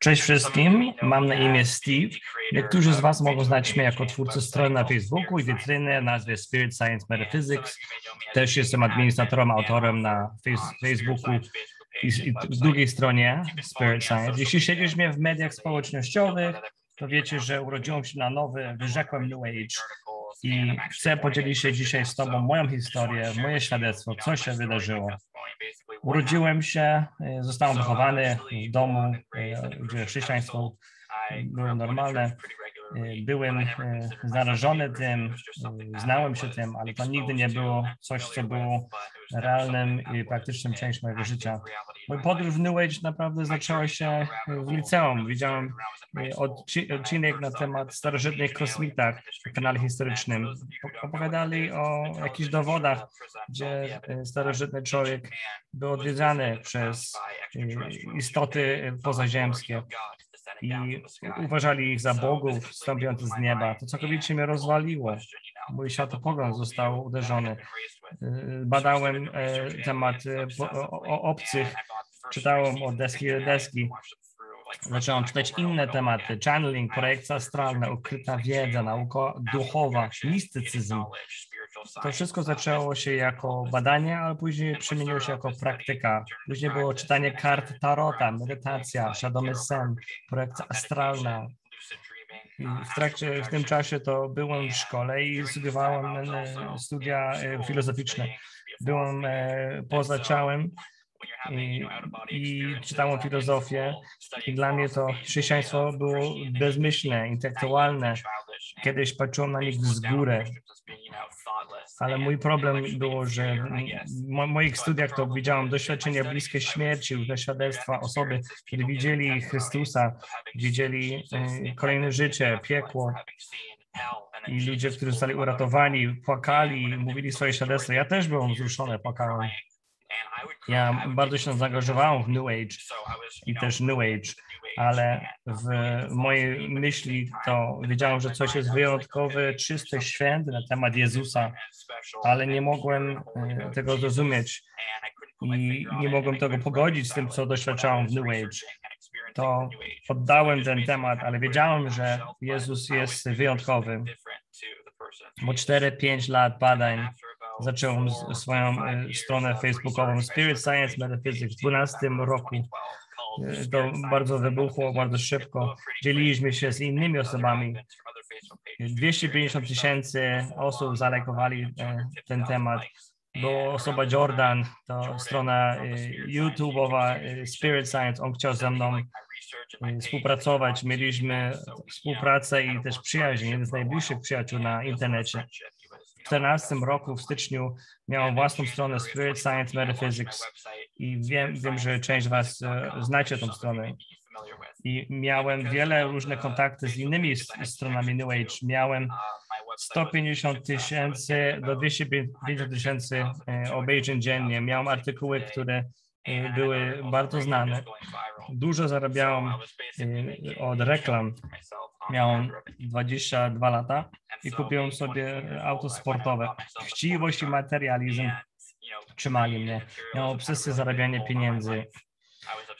Cześć wszystkim, mam na imię Steve. Niektórzy z Was mogą znać mnie jako twórcę strony na Facebooku i wytryny o nazwie Spirit Science Metaphysics. Też jestem administratorem, autorem na Facebooku i, i w drugiej stronie Spirit Science. Jeśli siedzisz mnie w mediach społecznościowych, to wiecie, że urodziłem się na nowy, wyrzekłem New Age i chcę podzielić się dzisiaj z Tobą moją historię, moje świadectwo, co się wydarzyło. Urodziłem się, e, zostałem wychowany w domu, e, gdzie chrześcijaństwo było normalne. E, byłem zarażony tym, znałem się tym, ale to nigdy nie było coś, co było realnym i praktycznym część mojego życia. Mój podróż w New Age naprawdę zaczęła się w liceum. Widziałem odcinek na temat starożytnych kosmitach w kanale historycznym. Opowiadali o jakichś dowodach, gdzie starożytny człowiek był odwiedzany przez istoty pozaziemskie i uważali ich za bogów wstąpiących z nieba. To całkowicie mnie rozwaliło. Mój światopogląd został uderzony. Badałem e, temat obcych, czytałem od deski do deski. Zacząłem czytać inne tematy, channeling, projekcja astralna, ukryta wiedza, nauka duchowa, mistycyzm. To wszystko zaczęło się jako badanie, ale później przemieniło się jako praktyka. Później było czytanie kart tarota, medytacja, świadomy sen, projekcja astralna. I w trakcie, w tym czasie to byłem w szkole i studiowałem e, studia e, filozoficzne. Byłem e, poza ciałem i, i czytałem filozofię i dla mnie to chrześcijaństwo było bezmyślne, intelektualne. Kiedyś patrzyłem na nich z góry, ale mój problem było, że w moich studiach to widziałem doświadczenia bliskie śmierci, świadectwa osoby, które widzieli Chrystusa, widzieli e, kolejne życie, piekło i ludzie, którzy zostali uratowani, płakali, mówili swoje świadectwa. Ja też byłem wzruszony, płakałem. Ja bardzo się zaangażowałem w New Age i też New Age, ale w mojej myśli to wiedziałem, że coś jest wyjątkowe, czyste, święte na temat Jezusa, ale nie mogłem e, tego zrozumieć i nie mogłem tego pogodzić z tym, co doświadczałem w New Age. To poddałem ten temat, ale wiedziałem, że Jezus jest wyjątkowy. Po 4-5 lat badań zacząłem swoją e, stronę facebookową Spirit Science Metaphysics w 12 roku. E, to bardzo wybuchło, bardzo szybko. Dzieliliśmy się z innymi osobami. 250 tysięcy osób zalekowali e, ten temat. Bo osoba Jordan, to strona YouTube'owa Spirit Science, on chciał ze mną współpracować. Mieliśmy współpracę i też przyjaźń, jeden z najbliższych przyjaciół na internecie. W 2014 roku, w styczniu, miałem własną stronę Spirit Science Metaphysics i wiem, wiem że część Was e, znacie tą stronę. I miałem wiele różnych kontaktów z innymi stronami New Age. Miałem 150 tysięcy do 250 tysięcy e, obejrzeń dziennie. Miałem artykuły, które e, były bardzo znane. Dużo zarabiałem od reklam. Miałem 22 lata i kupiłem sobie auto sportowe. Chciwość i materializm trzymali mnie. Miałem obsesję zarabiania pieniędzy.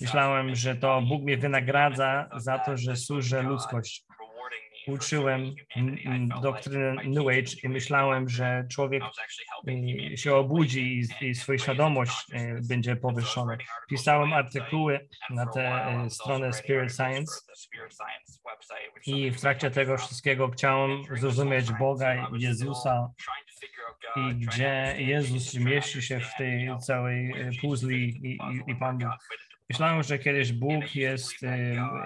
Myślałem, że to Bóg mnie wynagradza za to, że służę ludzkość uczyłem doktryny New Age i myślałem, że człowiek y, się obudzi i swoja świadomość y, będzie powyższona. Pisałem artykuły na tę y, stronę Spirit Science i w trakcie tego wszystkiego chciałem zrozumieć Boga, Jezusa i gdzie Jezus mieści się w tej całej puzli i, i, i Pan Bóg. Myślałem, że kiedyś Bóg jest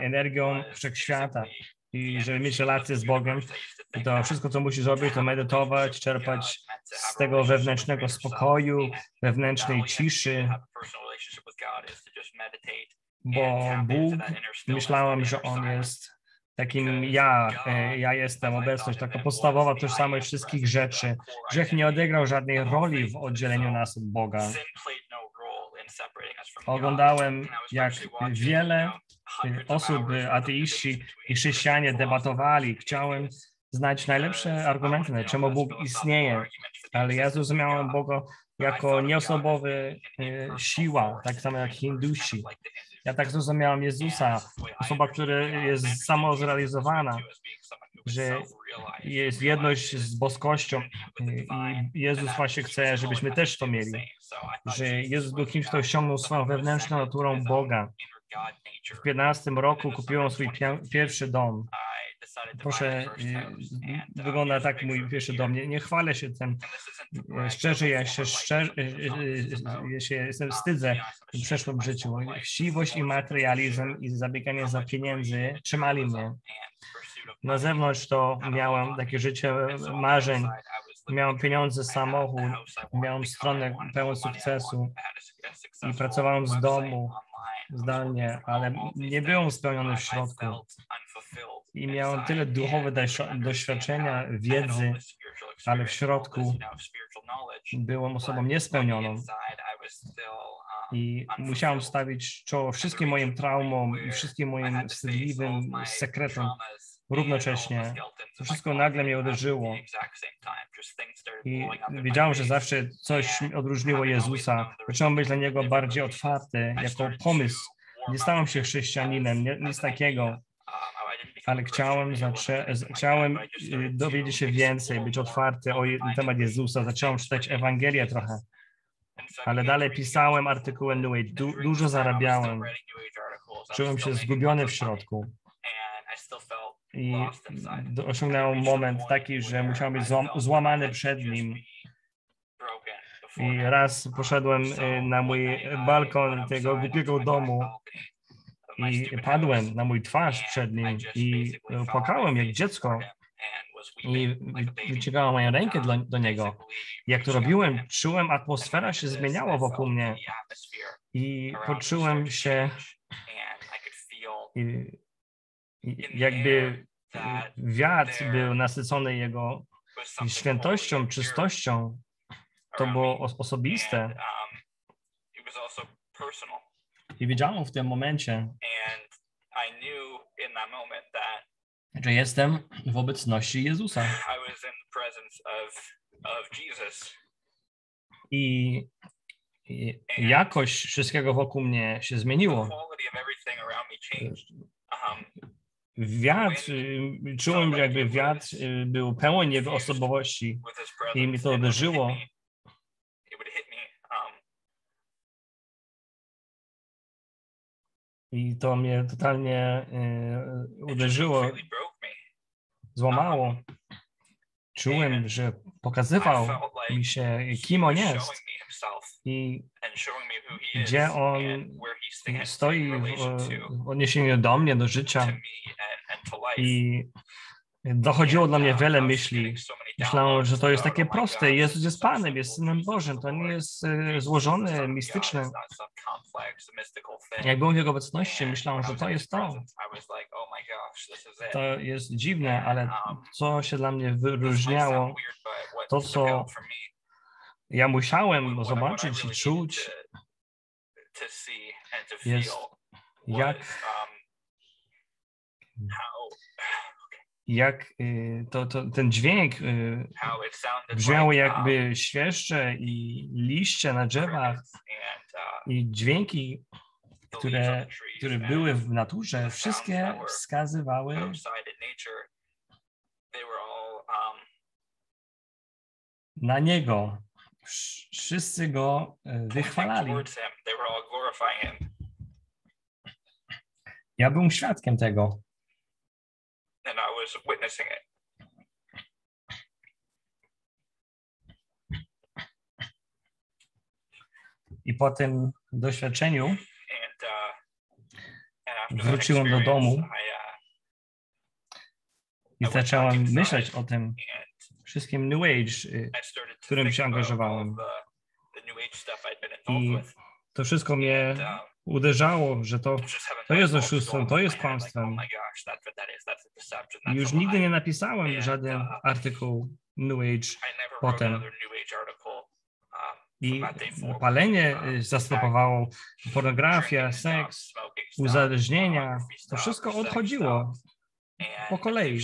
energią wszechświata i żeby mieć relację z Bogiem, to wszystko, co musi zrobić, to medytować, czerpać z tego wewnętrznego spokoju, wewnętrznej ciszy, bo Bóg, myślałem, że On jest takim ja, e, ja jestem, obecność, taka podstawowa tożsamość wszystkich rzeczy. Grzech nie odegrał żadnej roli w oddzieleniu nas od Boga. Oglądałem, jak wiele osób, ateiści i chrześcijanie debatowali. Chciałem znać najlepsze argumenty, czemu Bóg istnieje, ale ja zrozumiałem Boga jako nieosobowy e, siła, tak samo jak Hindusi. Ja tak zrozumiałem Jezusa, osoba, która jest samozrealizowana, że jest jedność z boskością. I Jezus właśnie chce, żebyśmy też to mieli, że Jezus był kimś, kto osiągnął swoją wewnętrzną naturą Boga. W 15 roku kupiłem swój pierwszy dom. Proszę, y, wygląda tak mój pierwszy dom. Nie, nie chwalę się tym. Szczerze, ja się, szczerze, ja się jestem wstydzę w przeszłym życiu. Chciwość i materializm i zabieganie za pieniędzy trzymali mnie. Na zewnątrz to miałem takie życie marzeń. Miałem pieniądze, samochód, miałem stronę pełną sukcesu i pracowałem z domu zdalnie, ale nie byłem spełniony w środku. I miałem tyle duchowe doświadczenia, wiedzy, ale w środku byłem osobą niespełnioną. I musiałem stawić czoło wszystkim moim traumom i wszystkim moim wstydliwym sekretom równocześnie. To wszystko nagle mnie uderzyło. I wiedziałem, że zawsze coś odróżniło Jezusa. Zacząłem być dla Niego bardziej otwarty, jako pomysł. Nie stałem się chrześcijaninem, nic takiego ale chciałem, zaczę, chciałem y, dowiedzieć się więcej, być otwarty o temat Jezusa. Zacząłem czytać Ewangelię trochę, ale dalej pisałem artykuły New Age, du, dużo zarabiałem. Czułem się zgubiony w środku. I osiągnąłem moment taki, że musiałem być złamany przed nim. I raz poszedłem y, na mój balkon tego głupiego domu i padłem na mój twarz przed nim i płakałem jak dziecko. i wyciągałem moją rękę do, do niego. Jak to robiłem, czułem, atmosfera się zmieniała wokół mnie. i poczułem się i jakby wiatr był nasycony jego świętością, czystością. To było osobiste. I wiedziałem w tym momencie, że jestem w obecności Jezusa. I, jakość wszystkiego wokół mnie się zmieniło. Wiatr, y, czułem, jakby wiatr y, był pełen jego osobowości i mi to uderzyło. I to mnie totalnie y, uderzyło, złamało. Czułem, że pokazywał mi się, kim on jest i gdzie on stoi w odniesieniu do mnie, do życia. I dochodziło do mnie wiele myśli. Myślałem, że to jest takie proste. Jezus jest Panem, jest Synem Bożym. To nie jest e, złożone, mistyczne. Jak byłem w Jego obecności, myślałem, że to jest to. To jest dziwne, ale co się dla mnie wyróżniało, to co ja musiałem zobaczyć i czuć, jest jak jak y, to, to, ten dźwięk y, brzmiał jakby świeższe i liście na drzewach uh, i dźwięki, które, które były w naturze, wszystkie wskazywały um, na Niego. Wszyscy Go y, wychwalali. Ja byłem świadkiem tego. And I was witnessing it. I po tym doświadczeniu and, uh, wróciłem do domu uh, i zacząłem myśleć o tym wszystkim New Age, y, w którym się angażowałem. I to wszystko mnie uh, uderzało, że to, to jest oszustwem, to jest kłamstwem. Już nigdy nie napisałem żaden artykuł New Age potem. I palenie zastopowało, pornografia, seks, uzależnienia, to wszystko odchodziło po kolei.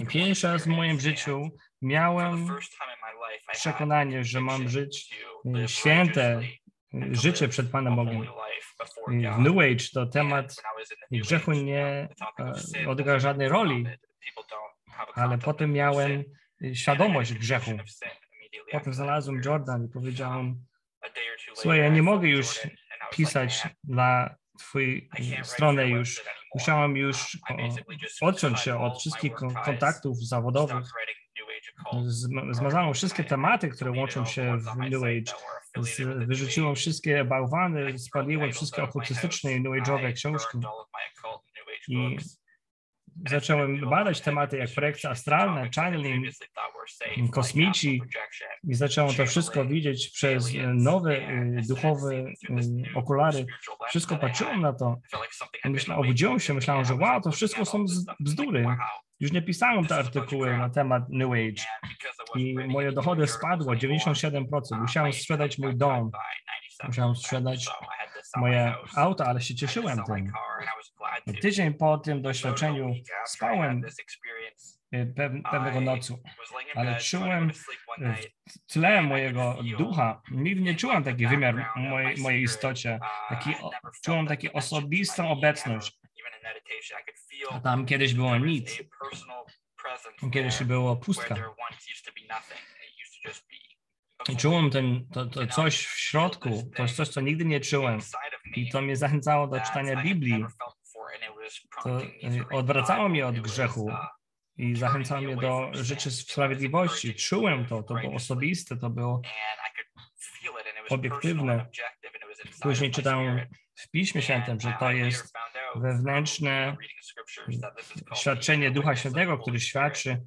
I pierwszy raz w moim życiu miałem przekonanie, że mam żyć święte, y, życie przed Panem Bogiem. I W New Age to temat grzechu nie e, odegrał żadnej roli, ale potem miałem świadomość grzechu. Potem znalazłem Jordan i powiedziałem, słuchaj, ja nie mogę już pisać na twój stronę już. Musiałem już odciąć się od wszystkich kon- kontaktów zawodowych. Zma- Zmazałem wszystkie tematy, które łączą się w New Age. Wyrzuciłem wszystkie bałwany, spaliłem wszystkie okultystyczne New Age'owe książki. I zacząłem badać tematy jak projekcje astralne, channeling, kosmici i zacząłem to wszystko widzieć przez e, nowe y, duchowe y, okulary. Wszystko patrzyłem na to myślałem, obudziłem się, myślałem, że wow, to wszystko są bzdury. Już nie pisałem te artykuły na temat New Age i moje dochody spadło 97%. Musiałem sprzedać mój dom, musiałem sprzedać moje auto, ale się cieszyłem tym. Tydzień po tym doświadczeniu spałem pew- pewnego nocy. ale czułem w tle mojego ducha, nigdy nie czułem taki wymiar mojej, mojej istocie, taki, o- czułem taką osobistą obecność. A tam kiedyś było nic, kiedyś było pustka. I czułem ten, to, to coś w środku, to coś, co nigdy nie czułem. I to mnie zachęcało do czytania Biblii. To y, odwracało mnie od grzechu i zachęcało mnie do rzeczy sprawiedliwości. Czułem to, to było osobiste, to było obiektywne. Później czytałem w Piśmie Świętym, że to jest wewnętrzne świadczenie Ducha Świętego, który świadczy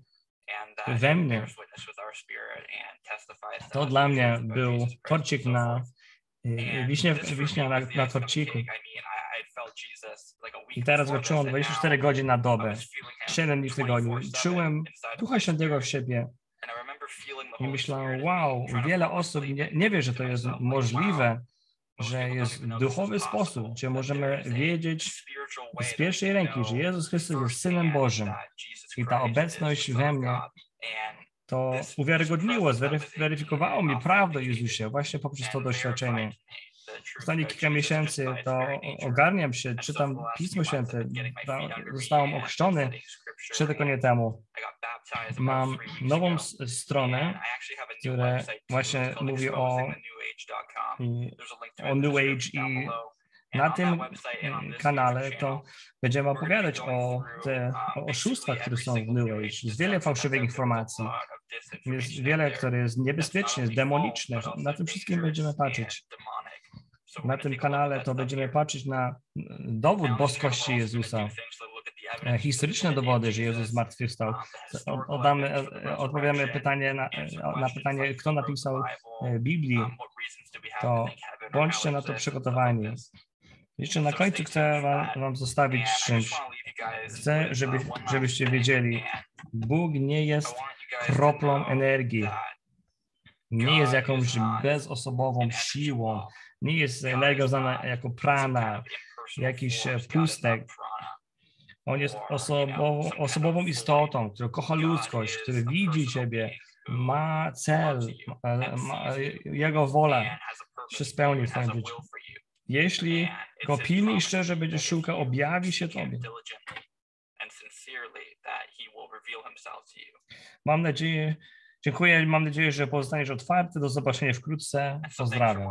we mnie. To dla mnie był torcik na y, wiśnie, wiśnia na, na torciku. I teraz go czułem 24 godziny na dobę, 7 dni w tygodniu. Czułem Ducha Świętego w siebie. I myślałem, wow, wiele osób nie, nie wie, że to jest możliwe, że jest duchowy sposób, gdzie możemy wiedzieć z pierwszej ręki, że Jezus Chrystus jest Synem Bożym. I ta obecność we mnie to uwiarygodniło, zweryf- zweryfikowało mi prawdę Jezusie właśnie poprzez to doświadczenie. Ostatnie kilka miesięcy to ogarniam się, czytam Pismo Święte, zostałem ochrzczony trzy tygodnie temu. Mam nową stronę, która właśnie mówi o, o New Age i na tym mm, kanale to będziemy opowiadać o te o oszustwach, które są w New Age. Jest wiele fałszywych informacji. Jest wiele, które jest niebezpieczne, jest demoniczne. Na tym wszystkim będziemy patrzeć. Na tym kanale to będziemy patrzeć na dowód boskości Jezusa, e, historyczne dowody, że Jezus zmartwychwstał. O- Oddamy, e, odpowiemy pytanie na, e, na pytanie, kto napisał e, Biblii, to bądźcie na to przygotowani. Jeszcze na końcu chcę wam, wam zostawić czymś. Chcę, żeby, żebyście wiedzieli, Bóg nie jest kroplą energii, nie jest jakąś bezosobową siłą, nie jest energią znana jako prana, jakiś pustek. On jest osobową, osobową istotą, która kocha ludzkość, który widzi Ciebie, ma cel, ma, ma, Jego wola się spełni w Twoim życiu. Jeśli go pilnie i szczerze będziesz szukał, objawi się Tobie. Mam nadzieję, dziękuję, mam nadzieję, że pozostaniesz otwarty. Do zobaczenia wkrótce. Pozdrawiam.